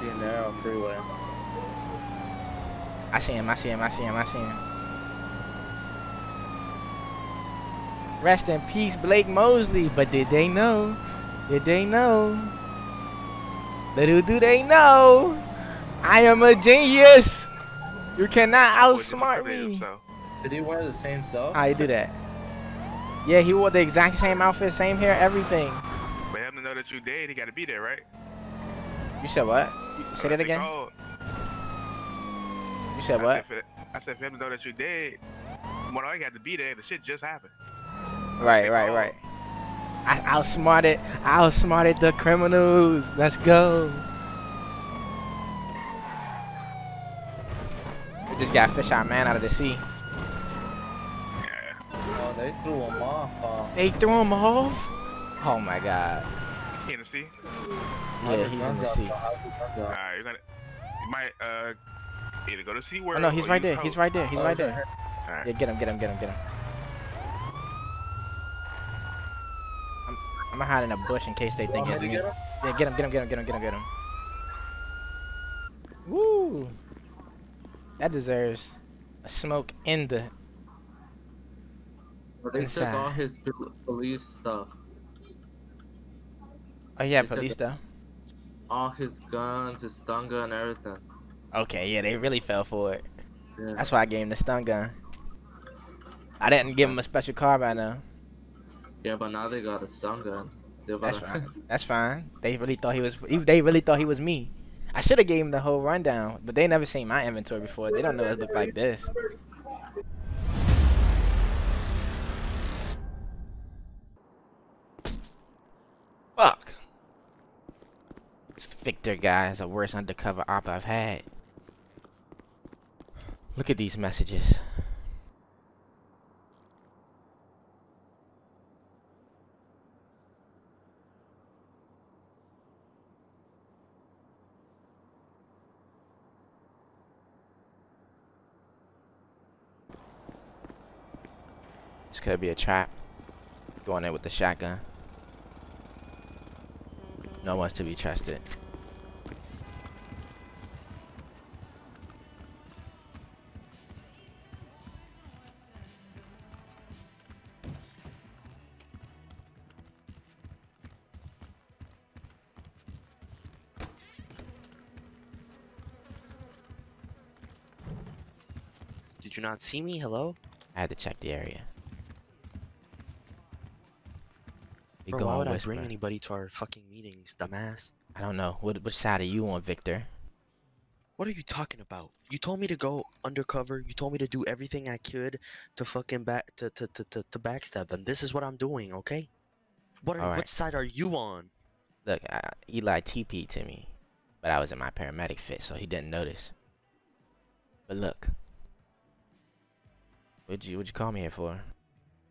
Senora freeway. I see him, I see him, I see him, I see him. Rest in peace, Blake Mosley. But did they know? Did they know? Little do they know. I am a genius. You cannot outsmart me. Did he wear the same stuff? How you do that? Yeah, he wore the exact same outfit, same hair, everything. But him to know that you dead, he got to be there, right? You said what? You say that again? Oh, You said I what? Said for, I said for him to know that you dead, when all you got to be there, the shit just happened. Right, right, right. I outsmarted, I outsmarted the criminals. Let's go. We just got fish our man out of the sea. Oh, they threw him off. Uh, They threw him off. Oh my god. He in the sea? Yeah, he's in the sea. Alright, you're gonna, you might, uh, either go to SeaWorld Oh no, he's right there. He's right there. He's right there. Alright. Yeah, get him, get him, get him, get him. I'm, I'm gonna hide in a bush in case they think it's me me. get? Yeah, get him, get him, get him, get him, get him, get him. Woo! That deserves a smoke in the They took all his police stuff. Oh yeah, They police stuff. All his guns, his stun gun, everything. Okay, yeah, they really fell for it. Yeah. That's why I gave him the stun gun. I didn't give him a special car by now. Yeah, but now they got a stun gun. That's fine. That's fine. They really thought he was. They really thought he was me. I should have gave him the whole rundown, but they never seen my inventory before. They don't know it looked like this. Fuck. This Victor guy is the worst undercover op I've had. Look at these messages. Could be a trap. Going in with the shotgun. No mm-hmm. one's to be trusted. Did you not see me? Hello? I had to check the area. We Bro, go why would I whisper. bring anybody to our fucking meetings, dumbass? I don't know. What which side are you on, Victor? What are you talking about? You told me to go undercover. You told me to do everything I could to fucking back to to to to, to backstab them. This is what I'm doing, okay? What are, Alright. what side are you on? Look, I, Eli TP'd to me, but I was in my paramedic fit, so he didn't notice. But look, what'd you what'd you call me here for?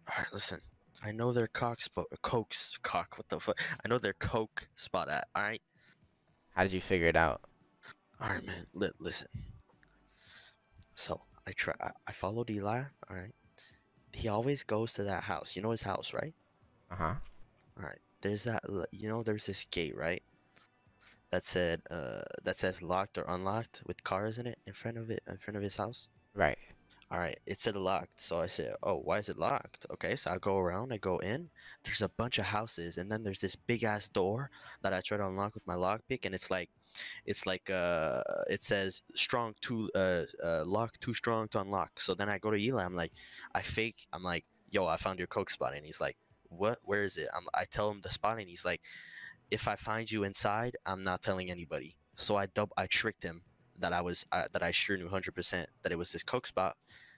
Alright, listen. I know their cock spot coke's cock, what the fuck? I know their coke spot at, alright? How did you figure it out? Alright man, li- listen. So I try I, I followed Eli, alright. He always goes to that house. You know his house, right? Uh huh. Alright. There's that you know there's this gate, right? That said uh that says locked or unlocked with cars in it in front of it in front of his house. Right. Alright, it said locked, so I said, Oh, why is it locked? Okay, so I go around, I go in, there's a bunch of houses, and then there's this big ass door that I try to unlock with my lockpick, and it's like it's like uh it says strong too uh, uh lock too strong to unlock. So then I go to Eli, I'm like, I fake I'm like, yo, I found your coke spot and he's like, What where is it? I'm, I tell him the spot and he's like, If I find you inside, I'm not telling anybody. So I dub I tricked him that I was uh, that I sure knew hundred percent that it was this coke spot.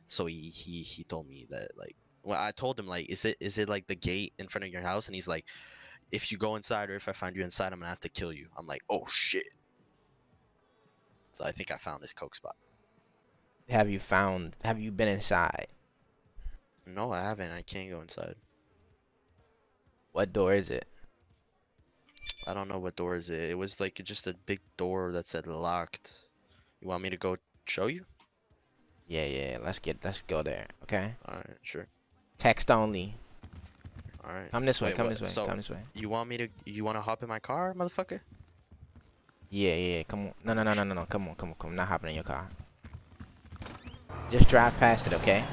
So he he he told me that like well I told him like is it is it like the gate in front of your house and he's like if you go inside or if I find you inside I'm gonna have to kill you. I'm like oh shit. So I think I found this coke spot. Have you found? Have you been inside? No, I haven't. I can't go inside. What door is it? I don't know what door is it. It was like just a big door that said locked. You want me to go show you? Yeah, yeah. Let's get let's go there. Okay. All right, sure. Text only. All right. Come this way. Wait, come what- this way. So come this way. you want me to? You want to hop in my car, motherfucker? Yeah, yeah. Come on. No, no, no, no, no, no. Come on, come on, come on. Not hopping in your car. Just drive past it, okay?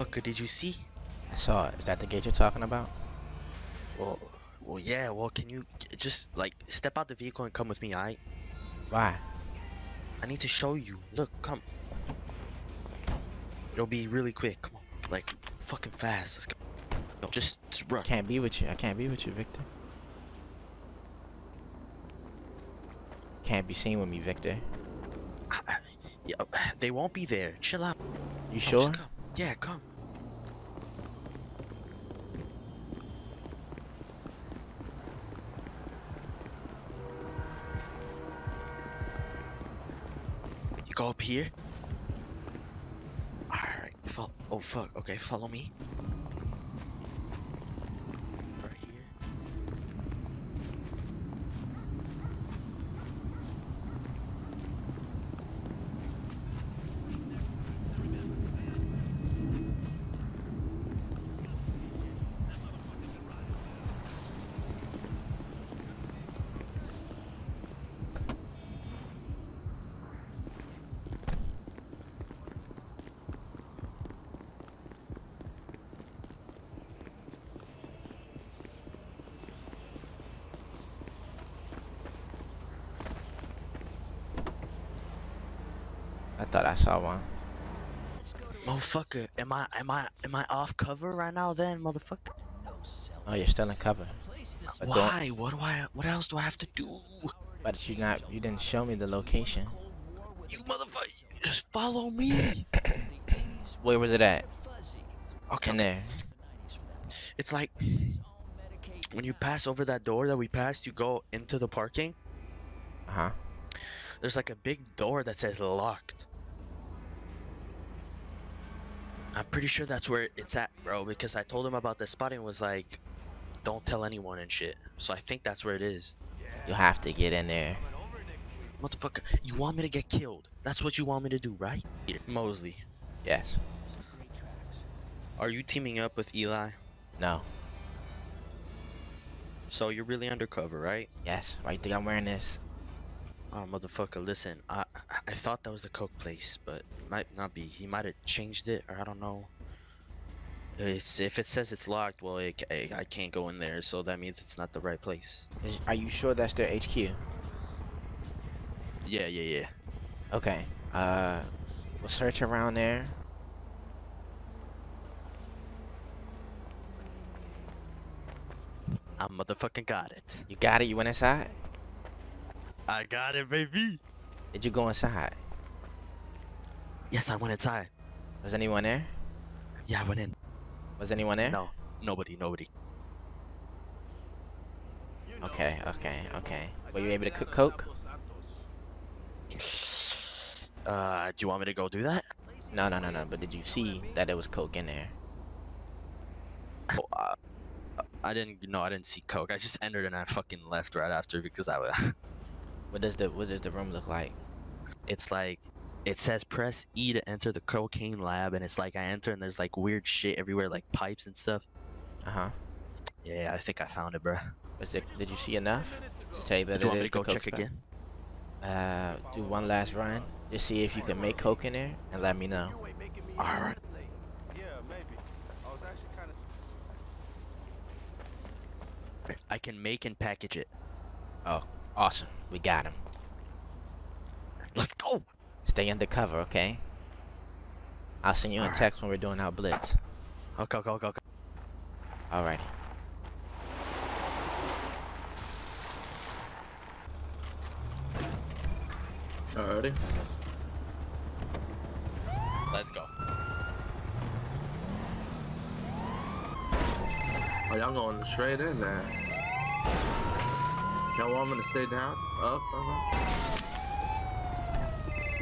Fucker, did you see? I saw it. Is that the gate you're talking about? Well, well, yeah. Well, can you just like step out the vehicle and come with me, alright? Why? I need to show you. Look, come. It'll be really quick. Come on, like fucking fast. Let's go. No, just, run. Can't be with you. I can't be with you, Victor. Can't be seen with me, Victor. Yeah, uh, they won't be there. Chill out. You sure? come. Yeah, come. Here. Alright, follow. Oh, fuck. Okay, follow me. Right here. I thought I saw one. Motherfucker, am I am I am I off cover right now then, motherfucker? Oh, you're still in cover. But don't- Why? What do I what else do I have to do? But you not. You didn't show me the location. You motherfucker, just follow me. Where was it at? Okay. In there. It's like when you pass over that door that we passed, you go into the parking. Uh huh. There's like a big door that says locked. I'm pretty sure that's where it's at, bro, because I told him about the spot and was like, don't tell anyone and shit. So I think that's where it is. You have to get in there. Motherfucker, you want me to get killed? That's what you want me to do, right? Mosley. Yes. Are you teaming up with Eli? No. So you're really undercover, right? Yes. Why you think I'm wearing this? Oh, motherfucker, listen. I I thought that was the coke place, but it might not be. He might have changed it, or I don't know. It's if it says it's locked, well, it, I, I can't go in there, so that means it's not the right place. Are you sure that's their HQ? Yeah, yeah, yeah. Okay. Uh, we'll search around there. I motherfucking got it. You got it. You went inside. I got it, baby. Did you go inside? Yes, I went inside. Was anyone there? Yeah, I went in. Was anyone there? No, nobody, nobody. Okay, okay, okay. Were you able to cook coke? Uh, do you want me to go do that? No, no, no, no. But did you see that there was coke in there? Oh, uh, I didn't. No, I didn't see coke. I just entered and I fucking left right after because I was. What does the what does the room look like? it's like it says press E to enter the cocaine lab, and it's like I enter and there's like weird shit everywhere, like pipes and stuff. Uh huh. Yeah, I think I found it, bro. Was it? Did you see enough to say that Do you want me to go check spot? again? Uh, do one last run. Just see if you can make coke in there, and let me know. All right. I can make and package it. Oh, awesome. We got him. Let's go. Stay undercover, okay? I'll send you a Alright. text when we're doing our blitz. Okay, okay, okay. okay. Alrighty. Alrighty. Let's go. Oh, y'all going straight in there. Y'all want me to stay down? Up? Okay.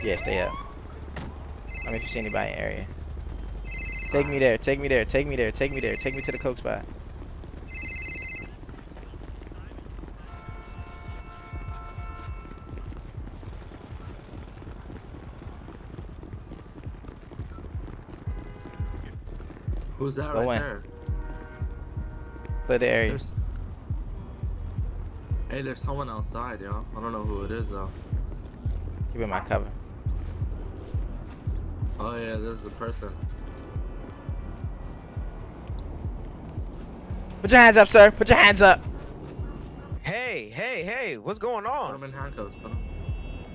Yeah, stay up. I'm if you see anybody in the area. Take me there, take me there, take me there, take me there, take me to the coke spot. Who's that Go right in. there? Clear the area. There's... Hey, there's someone outside, y'all. I don't know who it is, though. Keep in my cover. Oh, yeah, there's a person. Put your hands up, sir. Put your hands up. Hey, hey, hey, what's going Put on? him in handcuffs, put him.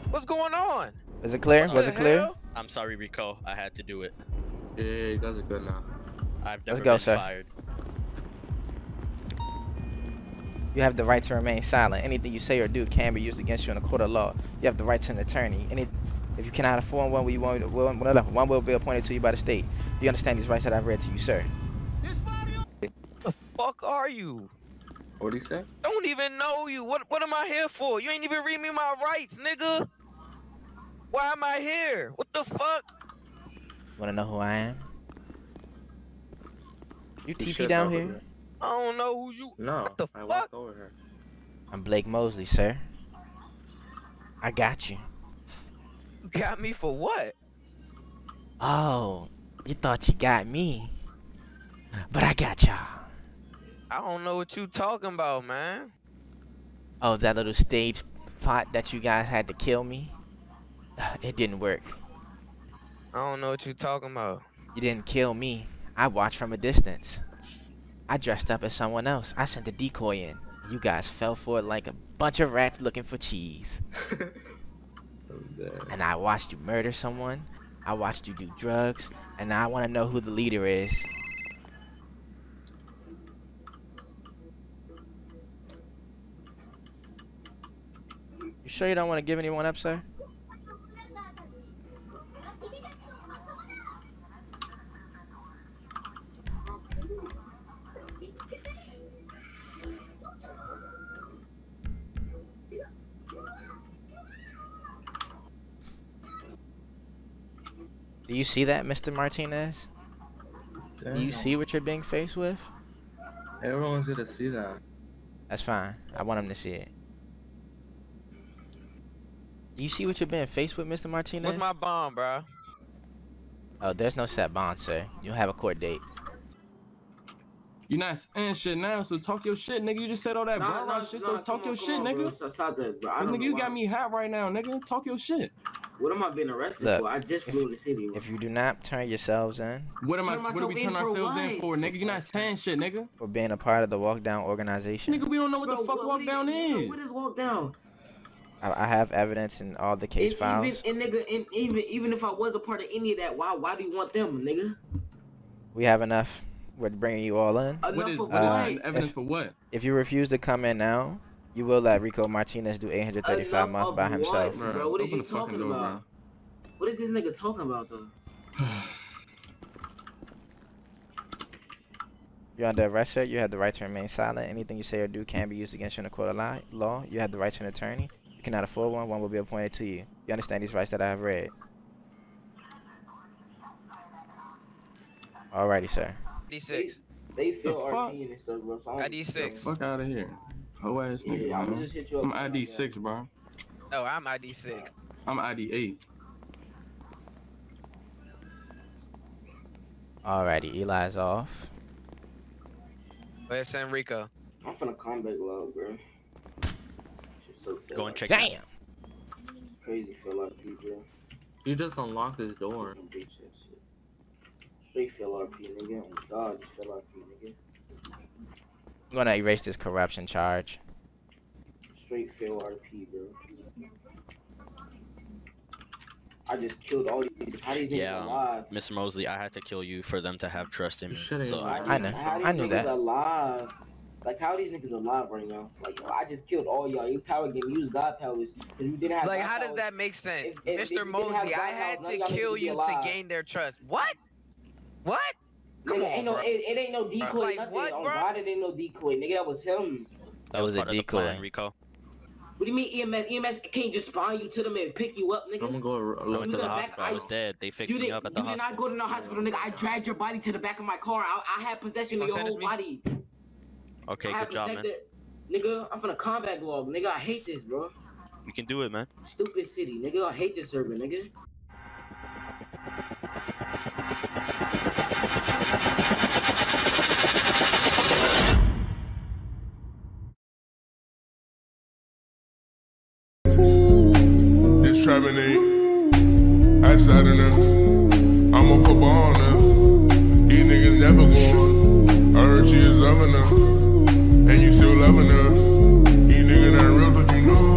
What's going on? Was it clear? Was it clear? hell? I'm sorry, Rico. I had to do it. Yeah, yeah, you guys are good now. I've Let's go, been sir. fired. You have the right to remain silent. Anything you say or do can be used against you in a court of law. You have the right to an attorney. Any, if you cannot afford one, will you want will, one will be appointed to you by the state. Do you understand these rights that I've read to you, sir? What the fuck are you? What do you say? Don't even know you. What what am I here for? You ain't even read me my rights, nigga. Why am I here? What the fuck? Want to know who I am? You You TP down here? who I don't know who you. No, What the I fuck? walked over here. I'm Blake Mosley, sir. I got you. You got me for what? Oh, you thought you got me, but I got y'all. I don't know what you talking about, man. Oh, that little stage plot that you guys had to kill me? It didn't work. I don't know what you talking about. You didn't kill me. I watched from a distance. I dressed up as someone else. I sent a decoy in. You guys fell for it like a bunch of rats looking for cheese. And I watched you murder someone. I watched you do drugs. And now I want to know who the leader is. You sure you don't want to give anyone up, sir? You see that, Mr. Martinez? Do you see what you're being faced with? Everyone's gonna see that. That's fine. I want him to see it. Do you see what you're being faced with, Mr. Martinez? What's my bomb, bro? Oh, there's no set bond, sir. You don't have a court date. You're not saying shit now, so talk your shit, nigga. You just said all that Nah, blah blah nah, shit, nah, so talk on, your come shit, on, nigga. Bro. So stop that, bro. I Cause don't nigga, know you why- got me hot right now, nigga. Talk your shit. What am I being arrested Look, for? I just flew in the city. If you do not turn yourselves in What am I? Turn What do we myself turn in for ourselves in for, nigga? You're not saying shit, nigga. for being a part of the walk down organization, Nigga, we don't know what Bro, the fuck what- walk what do you- down nigga, is. What is walk down? I, I have evidence in all the case And files. even and nigga, and even even if I was a part of any of that, why why do you want them, nigga? We have enough. We're bringing you all in. Enough is of what is what? evidence If- for what? If you refuse to come in now, you will let Rico Martinez do 835 Enough months of by himself. What, bro? What is open you talking door, about? What is this nigga talking about though? You're under arrest, sir. You have the right to remain silent. Anything you say or do can be used against you in a court of law. You have the right to an attorney. You cannot afford one. One will be appointed to you. You understand these rights that I have read. Alrighty, sir. D6. They feel The fuck? RP and stuff, bro. So I don't- ID six. Fuck out of here. Hoe ass nigga. Yeah, I'ma just hit you up. I'm ID six, bro. No, I'm ID six. I'm ID eight. Alrighty, Eli's off. Where's San Rico? I'm finna combat log, bro. Shit so feel Go and check. Damn. crazy fail RP, bro. You just unlocked his door. Don't bitch that shit. Straight fail RP, nigga. Oh my god, just fail RP, nigga. I'm gonna erase this corruption charge. Straight fail RP, bro. I just killed all these. How these Yeah, um, alive? Mr. Mosley, I had to kill you for them to have trust in me. should've So lied. I know. How these I knew niggas that. alive? Like how these niggas alive right now? Like yo, I just killed all y'all. You power game, use God powers. Cause you didn't have Like, God how does that make sense? If- if- if Mr. didn't Mosley, I had powers, to of y'all kill you to gain their trust. What? What? Come Nigga, on, ain't no, bro. it, it ain't no decoy, Like, nothing. what, on bro? God, it ain't no decoy, nigga. That was him. That was a part of the decoy. plan, Rico. What do you mean EMS? EMS can't just spawn you to them and pick you up, nigga. I'm gonna go. I went to was the in back- hospital. I was dead. They fixed You me didn't, up at the you did not go to no hospital, nigga. I dragged your body to the back of my car. I, I had possession of Oh, your whole body. Okay, I good job, man. Nigga, I'm from finna combat log, nigga. I hate this, bro. You can do it, man. Stupid city, nigga. I hate this server, nigga. Trapping eight. Outside of them. I'm a football now. These niggas never going. I heard she is loving her. And you still loving her. These niggas not real, but you know.